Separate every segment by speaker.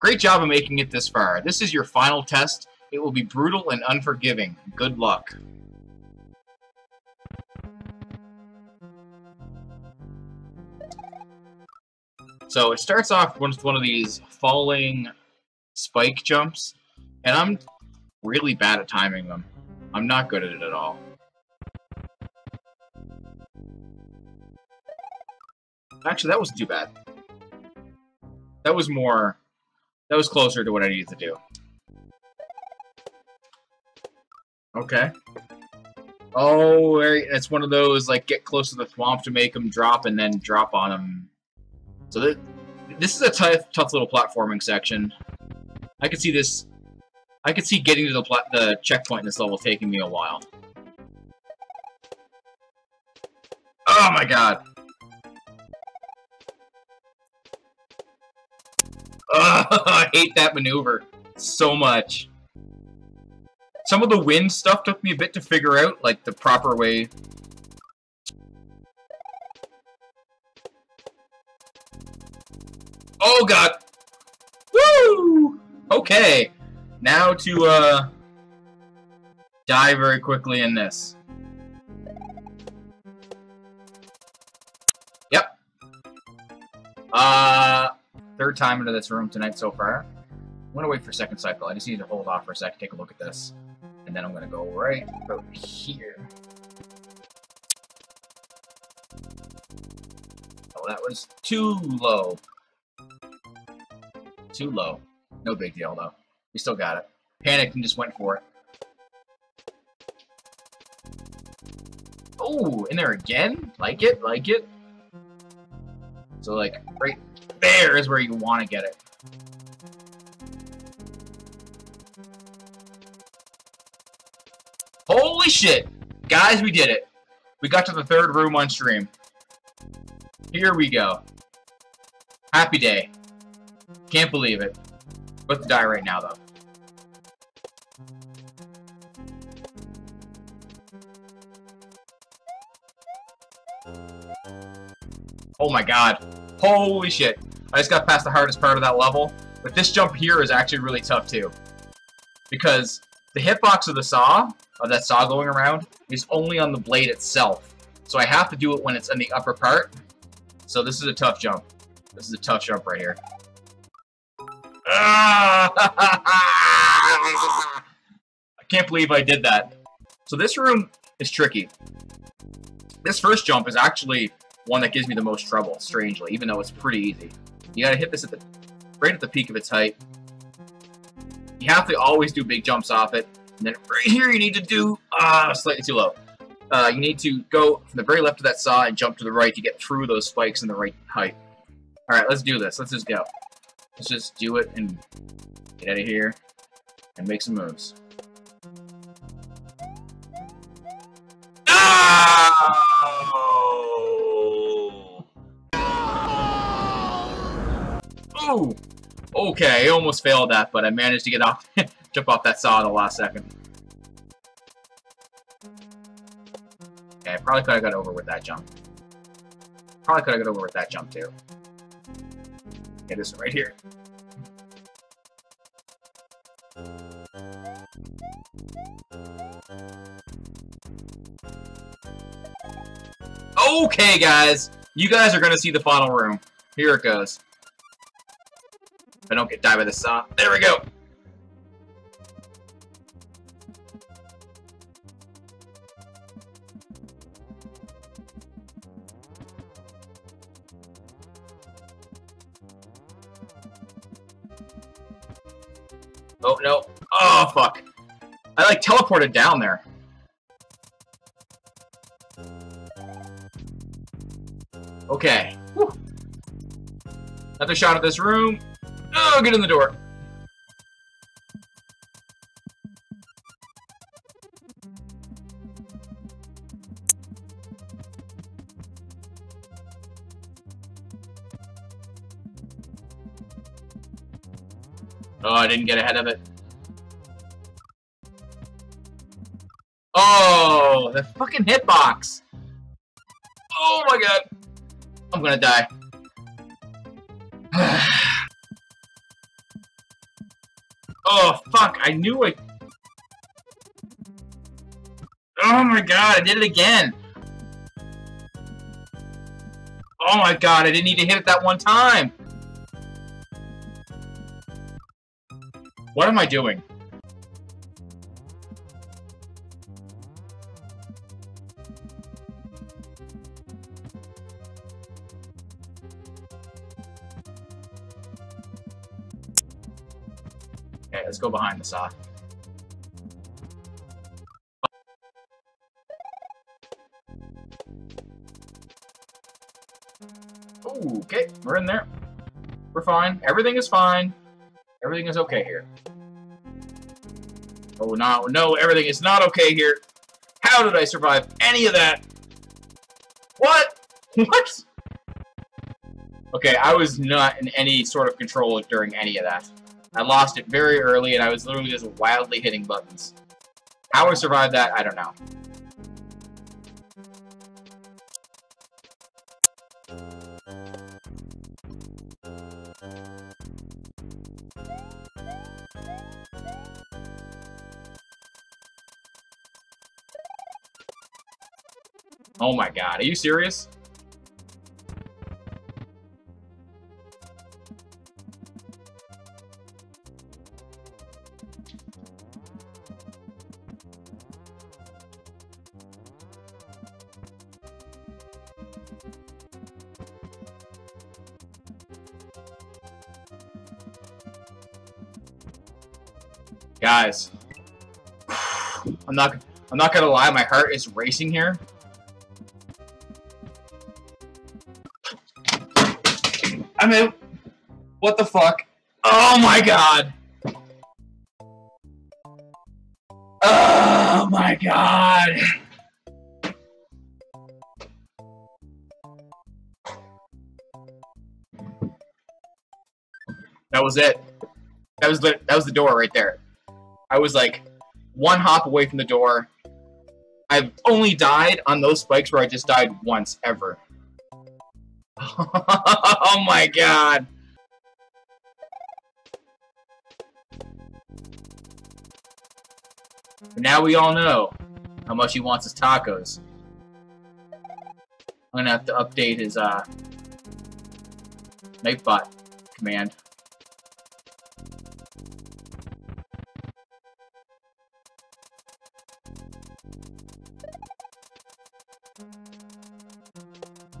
Speaker 1: Great job of making it this far. This is your final test. It will be brutal and unforgiving. Good luck. So it starts off with one of these falling spike jumps, and I'm really bad at timing them. I'm not good at it at all. Actually, that wasn't too bad. That was more... That was closer to what I needed to do. Okay. Oh, it's one of those, like, get close to the swamp to make them drop and then drop on them. So th this is a tough, tough little platforming section. I could see this... I could see getting to the, the checkpoint in this level taking me a while. Oh my god! I hate that maneuver so much. Some of the wind stuff took me a bit to figure out, like, the proper way. Oh, God! Woo! Okay. Now to, uh... Die very quickly in this. Third time into this room tonight so far. I'm gonna wait for second cycle. I just need to hold off for a sec, take a look at this. And then I'm gonna go right about here. Oh, that was too low. Too low. No big deal, though. We still got it. Panicked and just went for it. Oh, in there again? Like it, like it. So, like, right there is where you want to get it. Holy shit! Guys, we did it. We got to the third room on stream. Here we go. Happy day. Can't believe it. To die right now, though. Oh my god. Holy shit. I just got past the hardest part of that level. But this jump here is actually really tough too. Because the hitbox of the saw, of that saw going around, is only on the blade itself. So I have to do it when it's in the upper part. So this is a tough jump. This is a tough jump right here. Ah! I can't believe I did that. So this room is tricky. This first jump is actually one that gives me the most trouble, strangely, even though it's pretty easy. You gotta hit this at the right at the peak of its height. You have to always do big jumps off it. And then right here you need to do ah slightly too low. Uh, you need to go from the very left of that saw and jump to the right to get through those spikes in the right height. Alright, let's do this. Let's just go. Let's just do it and get out of here and make some moves. Okay, I almost failed that, but I managed to get off, jump off that saw in the last second. Okay, I probably could have got over with that jump. Probably could have got over with that jump, too. Okay, this one right here. Okay, guys! You guys are gonna see the final room. Here it goes. If I don't get died by the saw. There we go! Oh, no. Oh, fuck. I, like, teleported down there. Okay. Whew. Another shot of this room. Oh, get in the door. Oh, I didn't get ahead of it. Oh, the fucking hitbox. Oh my god. I'm gonna die. Oh, fuck. I knew it. Oh my god, I did it again. Oh my god, I didn't need to hit it that one time. What am I doing? Go behind the. Ooh, okay, we're in there. We're fine. Everything is fine. Everything is okay here. Oh, no, no, everything is not okay here. How did I survive any of that? What? What? Okay, I was not in any sort of control during any of that. I lost it very early, and I was literally just wildly hitting buttons. How I survived that, I don't know. Oh my god, are you serious? Guys, I'm not I'm not gonna lie, my heart is racing here. I mean, what the fuck? Oh my god! Oh my god! That was it. That was the that was the door right there. I was like one hop away from the door. I've only died on those spikes where I just died once ever. oh my god. But now we all know how much he wants his tacos. I'm gonna have to update his uh Nightbot command.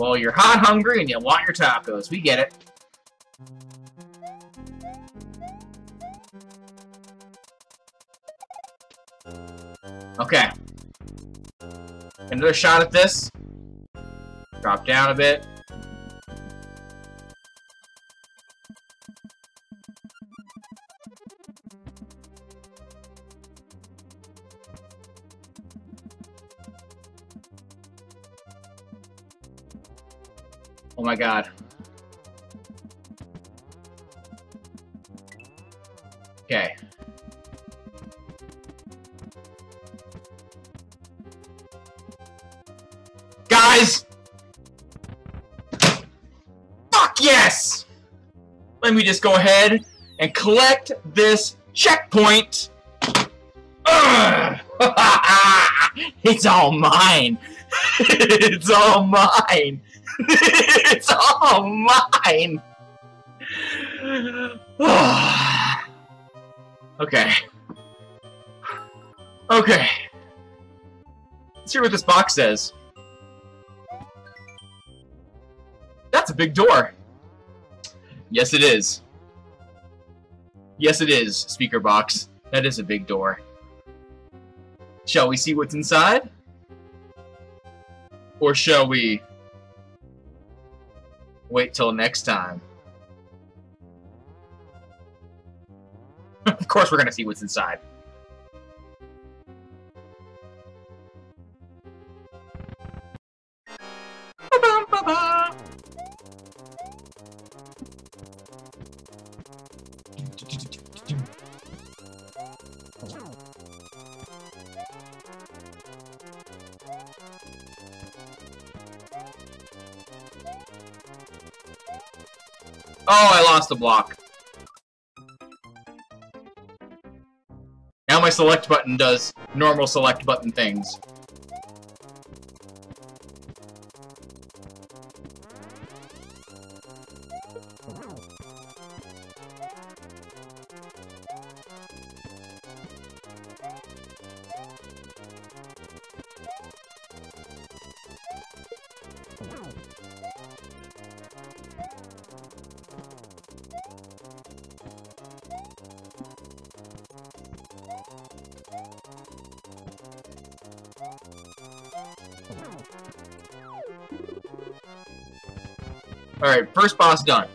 Speaker 1: Well, you're hot hungry and you want your tacos. We get it. Okay. Another shot at this. Drop down a bit. God. Okay. Guys! Fuck yes! Let me just go ahead and collect this checkpoint. it's all mine. it's all mine. It's all mine. okay. Okay. Let's hear what this box says. That's a big door. Yes, it is. Yes, it is, speaker box. That is a big door. Shall we see what's inside? Or shall we wait till next time? of course we're gonna see what's inside. Oh, I lost a block. Now my select button does normal select button things. Alright, first boss done.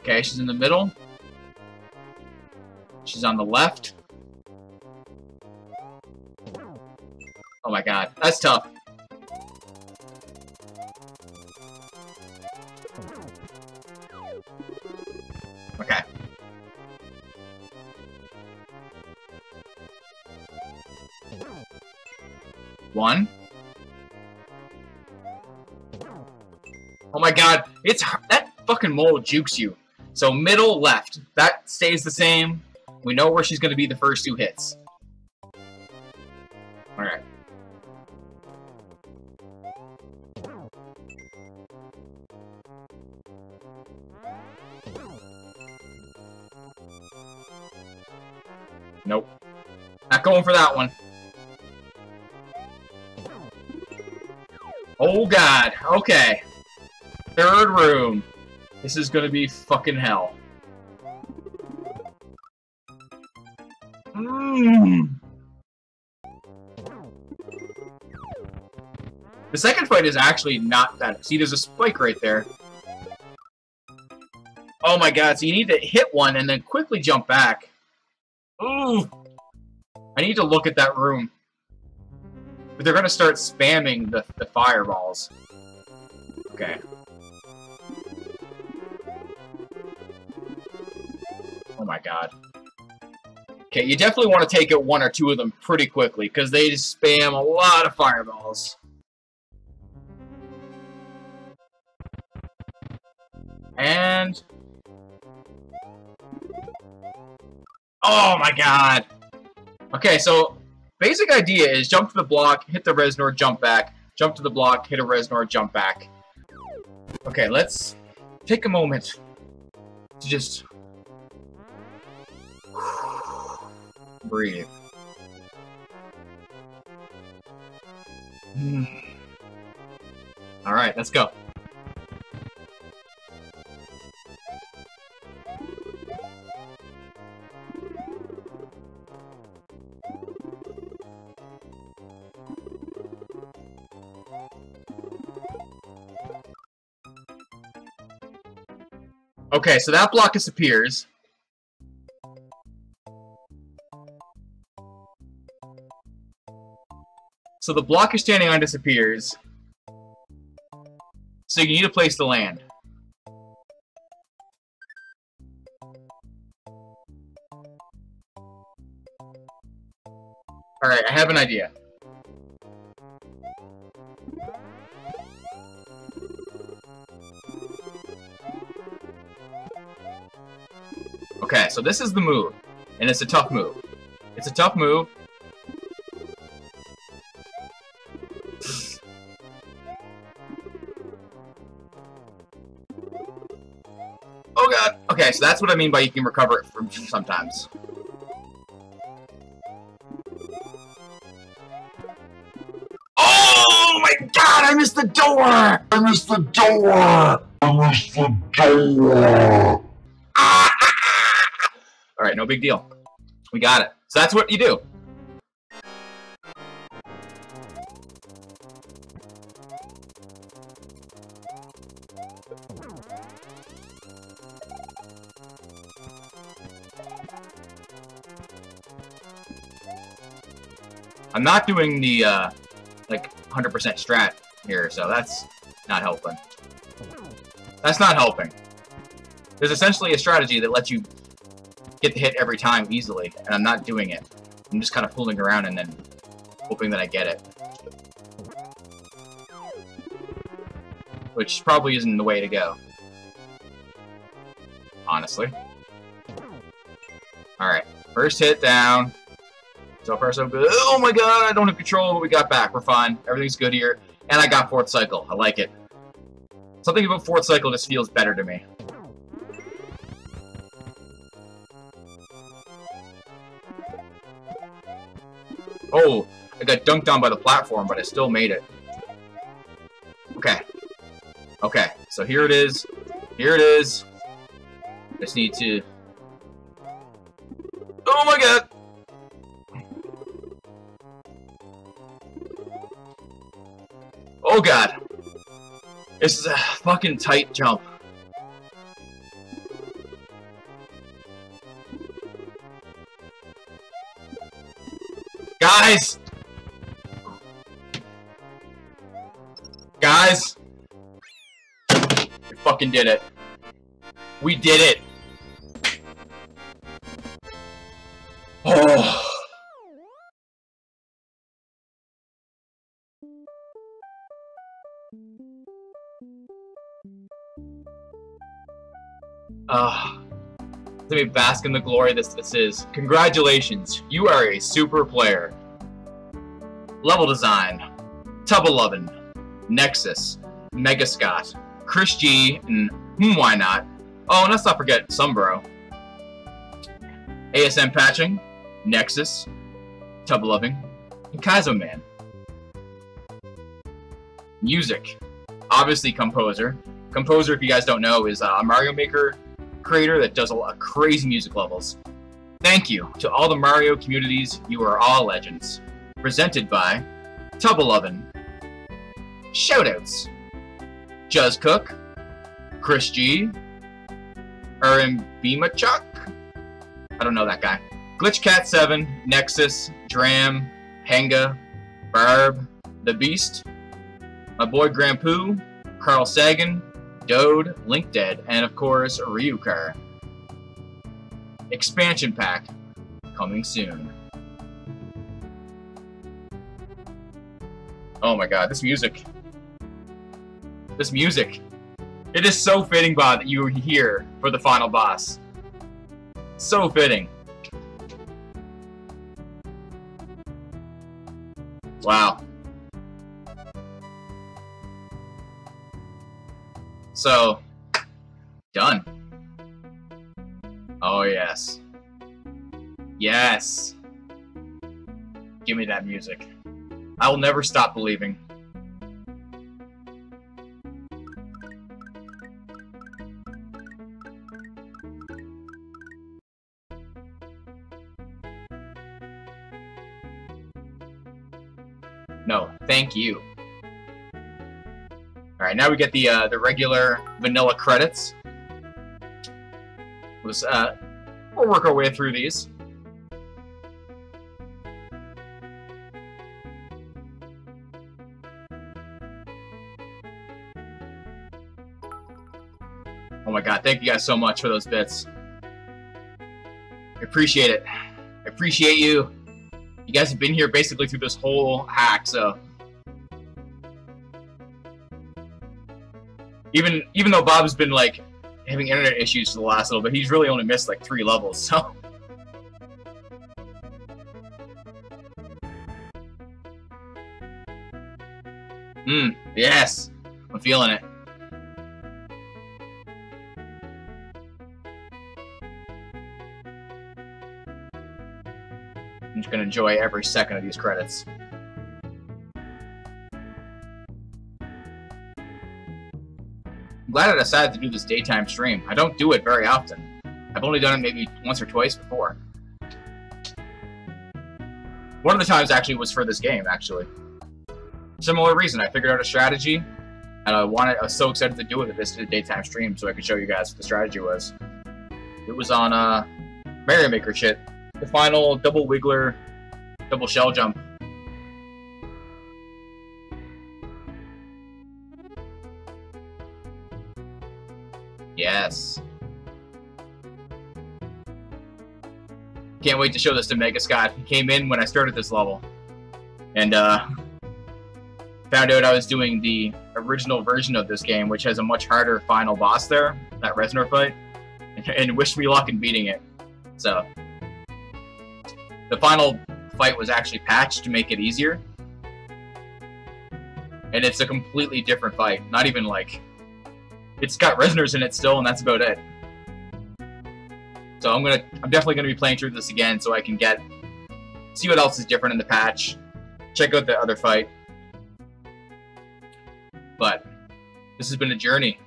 Speaker 1: Okay, she's in the middle. She's on the left. Oh my god, that's tough. Okay. One. My god, it's that fucking mole jukes you. So middle left, that stays the same. We know where she's gonna be the first two hits. Alright. Nope. Not going for that one. Oh god, okay. Third room. This is gonna be fucking hell. Mm. The second fight is actually not that... See, there's a spike right there. Oh my god, so you need to hit one and then quickly jump back. Ooh! I need to look at that room. But they're gonna start spamming the, the fireballs. Okay. Oh my god. Okay, you definitely want to take out one or two of them pretty quickly, because they just spam a lot of fireballs. And... Oh my god! Okay, so, basic idea is jump to the block, hit the Reznor, jump back. Jump to the block, hit a Reznor, jump back. Okay, let's take a moment to just breathe. Hmm. Alright, let's go. Okay, so that block disappears. So the block you're standing on disappears. So you need a place to land. Alright, I have an idea. Okay, so this is the move. And it's a tough move. It's a tough move. So that's what I mean by you can recover it from sometimes. Oh my god! I missed the door! I missed the door! I missed the door! Ah! ah, ah, ah. Alright, no big deal. We got it. So that's what you do. I'm not doing the, uh, like, 100% strat here, so that's not helping. That's not helping. There's essentially a strategy that lets you get the hit every time easily, and I'm not doing it. I'm just kind of fooling around and then hoping that I get it. Which probably isn't the way to go. honestly. Alright, first hit down. So far so good. Oh my god, I don't have control, but we got back. We're fine. Everything's good here. And I got fourth cycle. I like it. Something about fourth cycle just feels better to me. Oh, I got dunked on by the platform, but I still made it. Okay. Okay, so here it is. Here it is. Just need to... Oh my god! Oh god! This is a fucking tight jump. Guys! Guys! We fucking did it. We did it! Bask in the glory this this is. Congratulations, you are a super player. Level design, Tubba Nexus, Megascott, Chris G, and hmm, why not? Oh, and let's not forget Sumbro. ASM patching, Nexus, Tubbalovin, and Kaizo Man. Music, obviously Composer. Composer, if you guys don't know, is a Mario Maker creator that does a lot of crazy music levels. Thank you to all the Mario communities. You are all legends. Presented by Tubbalovin. Shoutouts. juzcook, Chris G, Urim Bimachuk. I don't know that guy. Glitchcat7, Nexus, Dram, Henga, Barb, The Beast, my boy Grandpoo, Carl Sagan, Dode, Link Dead, and of course, Ryukahr. Expansion Pack, coming soon. Oh my god, this music. This music. It is so fitting, Bob, that you are here for the final boss. So fitting. Wow. So, done. Oh, yes. Yes. Give me that music. I will never stop believing. No, thank you. Right, now we get the uh, the regular vanilla credits. Just, uh, we'll work our way through these. Oh my god, thank you guys so much for those bits. I appreciate it. I appreciate you. You guys have been here basically through this whole hack, so even even though Bob's been like having internet issues for the last little bit, he's really only missed like three levels. So. Hmm. Yes. I'm feeling it. I'm just gonna enjoy every second of these credits. Glad I decided to do this daytime stream. I don't do it very often. I've only done it maybe once or twice before. One of the times actually was for this game, actually. Similar reason, I figured out a strategy, and I wanted I was so excited to do it at this daytime stream so I could show you guys what the strategy was. It was on uh Maker shit. The final double wiggler, double shell jump Yes. Can't wait to show this to Megascott. He came in when I started this level. And, uh, found out I was doing the original version of this game, which has a much harder final boss there, that Reznor fight. And and wish me luck in beating it. So, the final fight was actually patched to make it easier. And it's a completely different fight. Not even like... It's got Reznors in it still, and that's about it. So I'm gonna, I'm definitely gonna be playing through this again so I can get, see what else is different in the patch, check out the other fight. But this has been a journey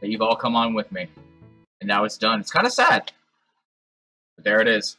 Speaker 1: that you've all come on with me, and now it's done. It's kind of sad, but there it is.